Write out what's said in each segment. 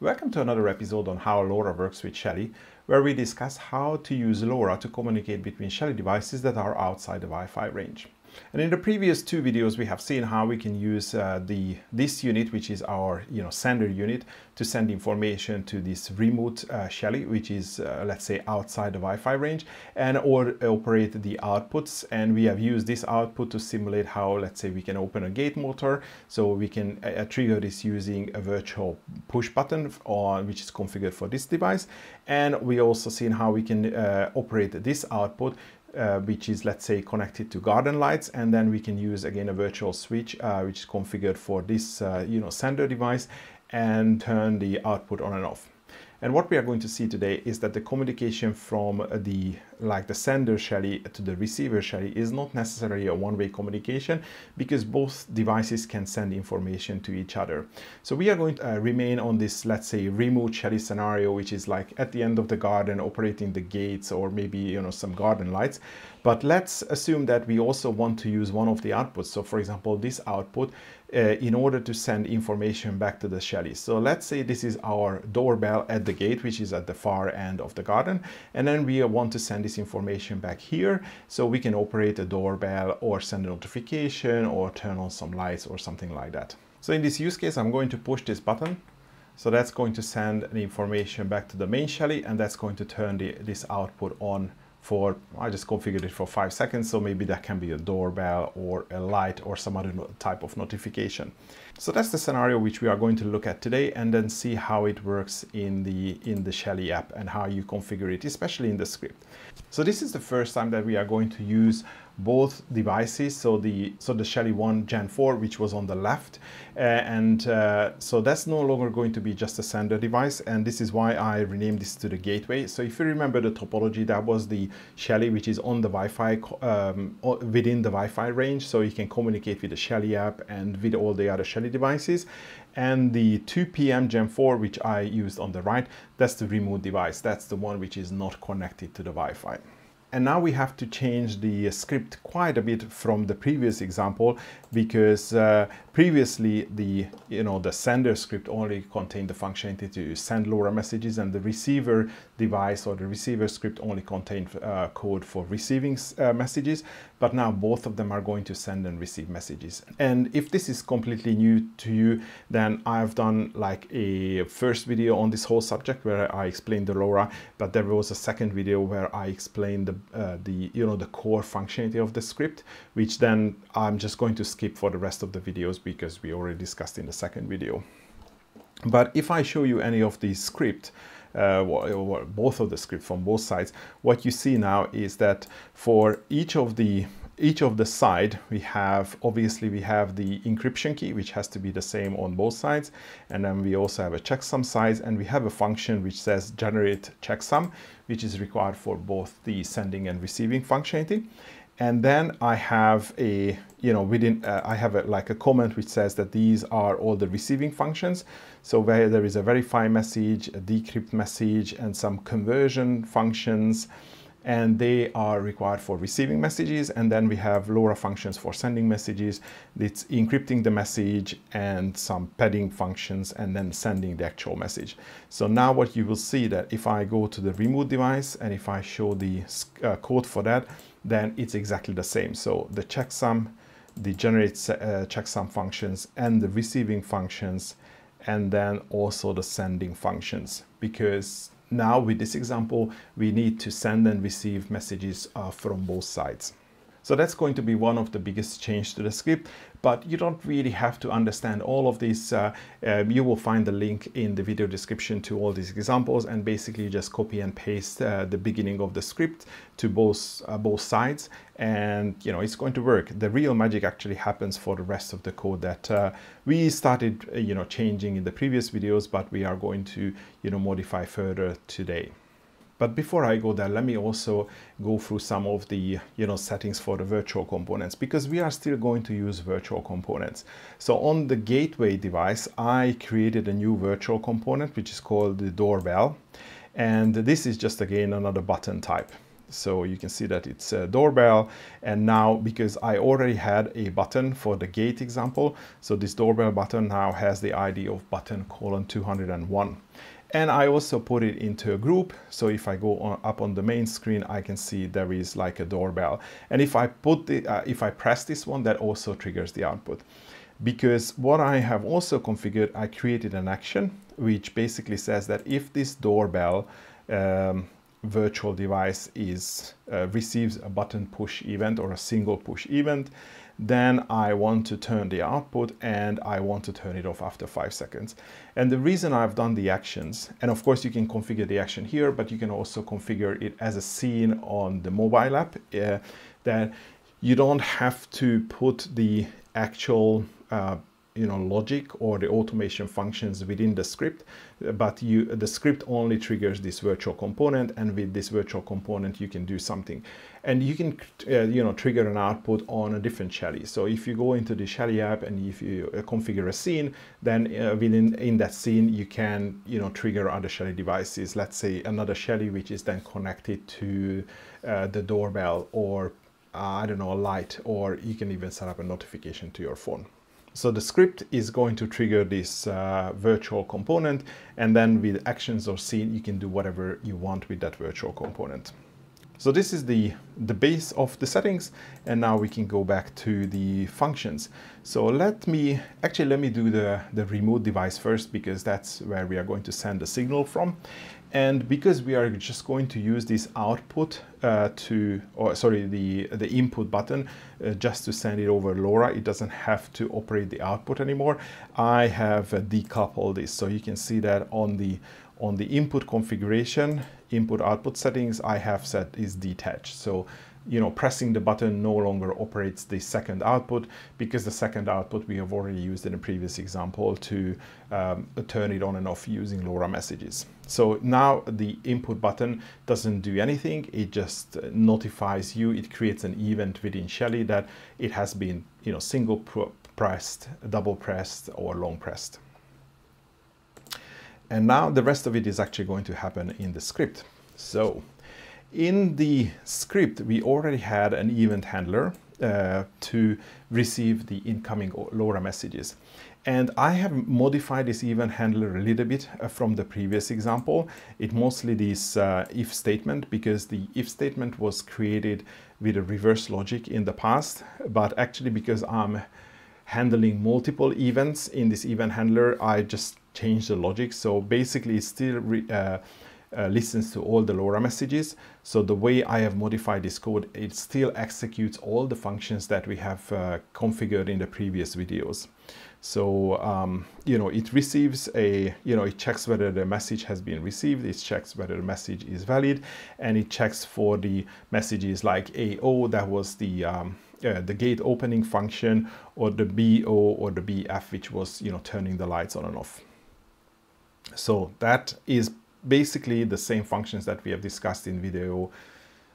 Welcome to another episode on how LoRa works with Shelly, where we discuss how to use LoRa to communicate between Shelly devices that are outside the Wi-Fi range. And in the previous two videos, we have seen how we can use uh, the this unit, which is our you know sender unit, to send information to this remote uh, Shelly, which is uh, let's say outside the Wi-Fi range, and or operate the outputs. And we have used this output to simulate how let's say we can open a gate motor, so we can uh, trigger this using a virtual push button, on which is configured for this device. And we also seen how we can uh, operate this output uh, which is let's say connected to garden lights and then we can use again a virtual switch uh, which is configured for this uh, you know sender device and turn the output on and off. And what we are going to see today is that the communication from the like the sender Shelly to the receiver Shelly is not necessarily a one-way communication because both devices can send information to each other. So we are going to uh, remain on this, let's say, remote Shelly scenario, which is like at the end of the garden operating the gates or maybe, you know, some garden lights. But let's assume that we also want to use one of the outputs. So for example, this output Uh, in order to send information back to the Shelly. So let's say this is our doorbell at the gate, which is at the far end of the garden. And then we want to send this information back here. So we can operate a doorbell or send a notification or turn on some lights or something like that. So in this use case, I'm going to push this button. So that's going to send the information back to the main Shelly and that's going to turn the, this output on for, I just configured it for five seconds, so maybe that can be a doorbell or a light or some other type of notification. So that's the scenario which we are going to look at today and then see how it works in the, in the Shelly app and how you configure it, especially in the script. So this is the first time that we are going to use both devices. So the so the Shelly 1 Gen 4, which was on the left, uh, and uh, so that's no longer going to be just a sender device. And this is why I renamed this to the gateway. So if you remember the topology, that was the Shelly, which is on the Wi-Fi um, within the Wi-Fi range, so you can communicate with the Shelly app and with all the other Shelly devices. And the 2PM Gen 4, which I used on the right, that's the remote device. That's the one which is not connected to the Wi-Fi. And now we have to change the script quite a bit from the previous example because uh, previously the you know the sender script only contained the functionality to send LoRa messages and the receiver device or the receiver script only contained uh, code for receiving uh, messages but now both of them are going to send and receive messages. And if this is completely new to you then I've done like a first video on this whole subject where I explained the LoRa but there was a second video where I explained the uh, the you know the core functionality of the script which then I'm just going to skip for the rest of the videos because we already discussed in the second video. But if I show you any of these script uh, or both of the script from both sides what you see now is that for each of the each of the side we have obviously we have the encryption key which has to be the same on both sides. And then we also have a checksum size and we have a function which says generate checksum which is required for both the sending and receiving functionality. And then I have a you know within uh, I have a, like a comment which says that these are all the receiving functions so where there is a verify message a decrypt message and some conversion functions and they are required for receiving messages. And then we have LoRa functions for sending messages. It's encrypting the message and some padding functions and then sending the actual message. So now what you will see that if I go to the remote device and if I show the uh, code for that, then it's exactly the same. So the checksum, the generate uh, checksum functions and the receiving functions, and then also the sending functions because now with this example, we need to send and receive messages uh, from both sides. So that's going to be one of the biggest change to the script, but you don't really have to understand all of this. Uh, uh, you will find the link in the video description to all these examples and basically just copy and paste uh, the beginning of the script to both, uh, both sides and you know it's going to work. The real magic actually happens for the rest of the code that uh, we started uh, you know changing in the previous videos, but we are going to you know modify further today. But before I go there, let me also go through some of the you know settings for the virtual components because we are still going to use virtual components. So on the gateway device, I created a new virtual component which is called the doorbell. And this is just again another button type. So you can see that it's a doorbell. And now because I already had a button for the gate example, so this doorbell button now has the ID of button colon 201. And I also put it into a group. So if I go on, up on the main screen, I can see there is like a doorbell. And if I put the, uh, if I press this one, that also triggers the output. Because what I have also configured, I created an action, which basically says that if this doorbell um, virtual device is uh, receives a button push event or a single push event, then I want to turn the output and I want to turn it off after five seconds. And the reason I've done the actions, and of course you can configure the action here, but you can also configure it as a scene on the mobile app uh, that you don't have to put the actual uh, you know logic or the automation functions within the script but you the script only triggers this virtual component and with this virtual component you can do something. And you can uh, you know trigger an output on a different Shelly. So if you go into the Shelly app and if you uh, configure a scene then uh, within in that scene you can you know trigger other Shelly devices. Let's say another Shelly which is then connected to uh, the doorbell or uh, I don't know a light or you can even set up a notification to your phone so the script is going to trigger this uh, virtual component and then with actions or scene you can do whatever you want with that virtual component. So this is the, the base of the settings and now we can go back to the functions. So let me, actually let me do the, the remote device first because that's where we are going to send the signal from. And because we are just going to use this output uh, to, or sorry, the, the input button uh, just to send it over LoRa, it doesn't have to operate the output anymore. I have decoupled this. So you can see that on the, on the input configuration, input output settings, I have set is detached. So you know, pressing the button no longer operates the second output because the second output we have already used in a previous example to um, turn it on and off using LoRa messages. So now the input button doesn't do anything. It just notifies you. It creates an event within Shelly that it has been, you know, single pressed, double pressed or long pressed. And now the rest of it is actually going to happen in the script. So in the script, we already had an event handler uh, to receive the incoming LoRa messages. And I have modified this event handler a little bit uh, from the previous example. It mostly this uh, if statement because the if statement was created with a reverse logic in the past, but actually because I'm handling multiple events in this event handler, I just changed the logic. So basically it still uh, uh, listens to all the LoRa messages. So the way I have modified this code, it still executes all the functions that we have uh, configured in the previous videos. So, um, you know, it receives a, you know, it checks whether the message has been received, it checks whether the message is valid, and it checks for the messages like AO, that was the, um, uh, the gate opening function, or the BO or the BF, which was, you know, turning the lights on and off. So that is basically the same functions that we have discussed in video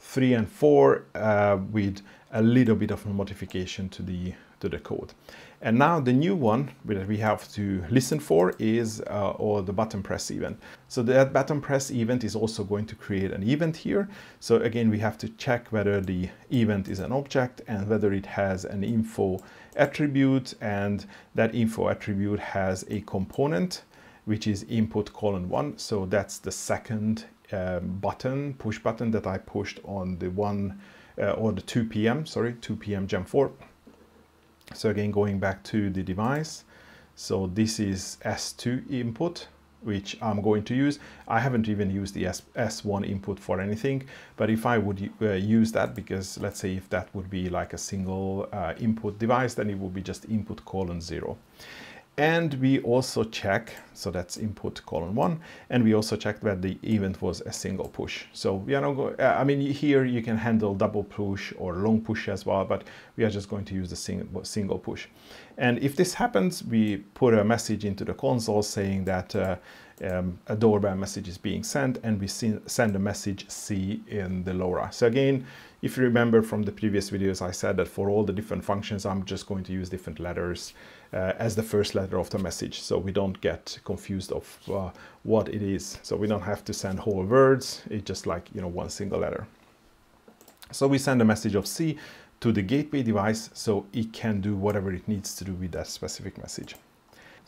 three and four uh, with a little bit of modification to the to the code. And now the new one that we have to listen for is uh, or the button press event. So that button press event is also going to create an event here. So again, we have to check whether the event is an object and whether it has an info attribute and that info attribute has a component which is input colon one. So that's the second uh, button, push button that I pushed on the one uh, or the 2 p.m. sorry 2 p.m. Gen 4. So again going back to the device. So this is S2 input which I'm going to use. I haven't even used the S S1 input for anything, but if I would uh, use that, because let's say if that would be like a single uh, input device, then it would be just input colon zero. And we also check, so that's input colon one, and we also checked that the event was a single push. So we are not uh, I mean, here you can handle double push or long push as well, but we are just going to use the single, single push. And if this happens, we put a message into the console saying that uh, um, a doorbell message is being sent and we send a message C in the LoRa. So again, if you remember from the previous videos, I said that for all the different functions, I'm just going to use different letters uh, as the first letter of the message. So we don't get confused of uh, what it is. So we don't have to send whole words. It's just like you know one single letter. So we send a message of C to the gateway device so it can do whatever it needs to do with that specific message.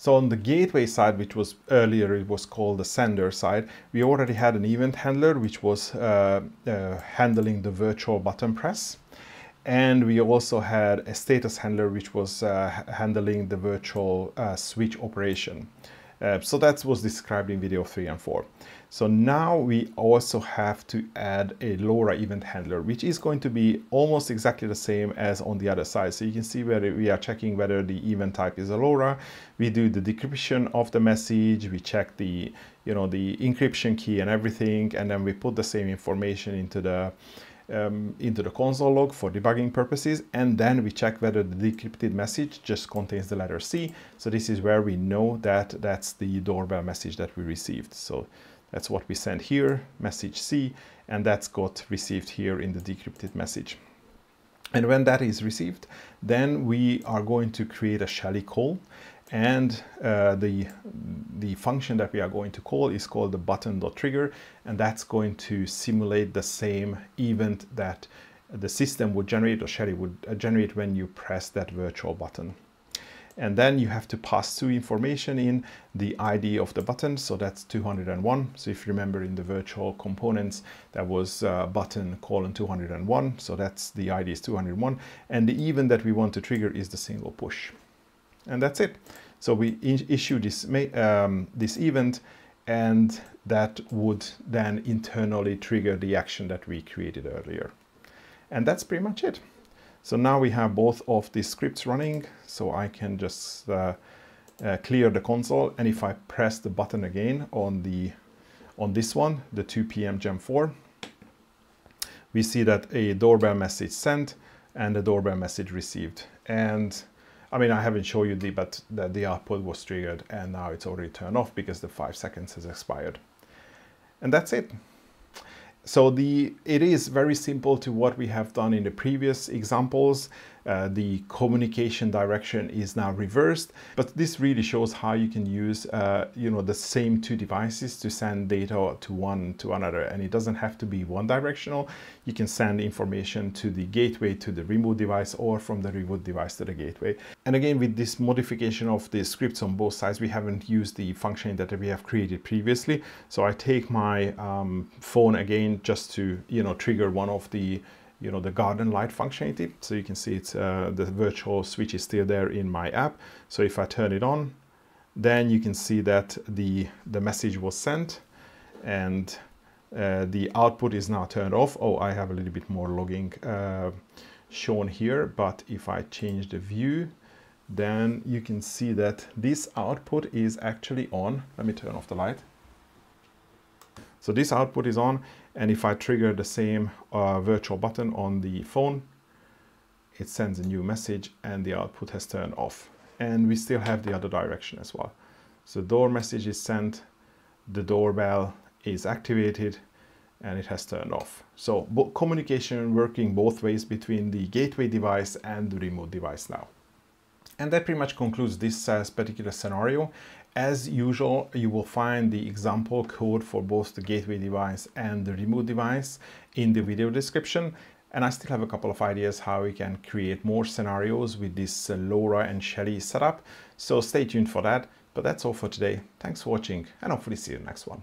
So on the gateway side, which was earlier, it was called the sender side, we already had an event handler, which was uh, uh, handling the virtual button press. And we also had a status handler, which was uh, handling the virtual uh, switch operation. Uh, so that was described in video three and four. So now we also have to add a LoRa event handler, which is going to be almost exactly the same as on the other side. So you can see where we are checking whether the event type is a LoRa. We do the decryption of the message. We check the, you know, the encryption key and everything. And then we put the same information into the, um, into the console log for debugging purposes and then we check whether the decrypted message just contains the letter C. So this is where we know that that's the doorbell message that we received. So that's what we send here, message C, and that's got received here in the decrypted message. And when that is received, then we are going to create a Shelly call and uh, the, the function that we are going to call is called the button.trigger and that's going to simulate the same event that the system would generate or Shelly would uh, generate when you press that virtual button. And then you have to pass two information in the ID of the button. So that's 201. So if you remember in the virtual components, that was uh, button colon 201. So that's the ID is 201. And the event that we want to trigger is the single push and that's it. So we issue this, um, this event and that would then internally trigger the action that we created earlier. And that's pretty much it. So now we have both of these scripts running, so I can just uh, uh, clear the console. And if I press the button again on the on this one, the 2 p.m. Gen 4, we see that a doorbell message sent and a doorbell message received. And I mean, I haven't shown you the, but the, the output was triggered and now it's already turned off because the five seconds has expired. And that's it. So the it is very simple to what we have done in the previous examples. Uh, the communication direction is now reversed, but this really shows how you can use uh, you know the same two devices to send data to one to another, and it doesn't have to be one directional. You can send information to the gateway to the remote device or from the remote device to the gateway. And again, with this modification of the scripts on both sides, we haven't used the function that we have created previously. So I take my um, phone again just to you know trigger one of the you know the garden light functionality. So you can see it's uh, the virtual switch is still there in my app. So if I turn it on then you can see that the the message was sent and uh, the output is now turned off. Oh I have a little bit more logging uh, shown here but if I change the view then you can see that this output is actually on. Let me turn off the light so this output is on and if I trigger the same uh, virtual button on the phone, it sends a new message and the output has turned off. And we still have the other direction as well. So door message is sent, the doorbell is activated and it has turned off. So communication working both ways between the gateway device and the remote device now. And that pretty much concludes this uh, particular scenario. As usual, you will find the example code for both the gateway device and the remote device in the video description. And I still have a couple of ideas how we can create more scenarios with this uh, LoRa and Shelly setup. So stay tuned for that. But that's all for today. Thanks for watching and hopefully see you in the next one.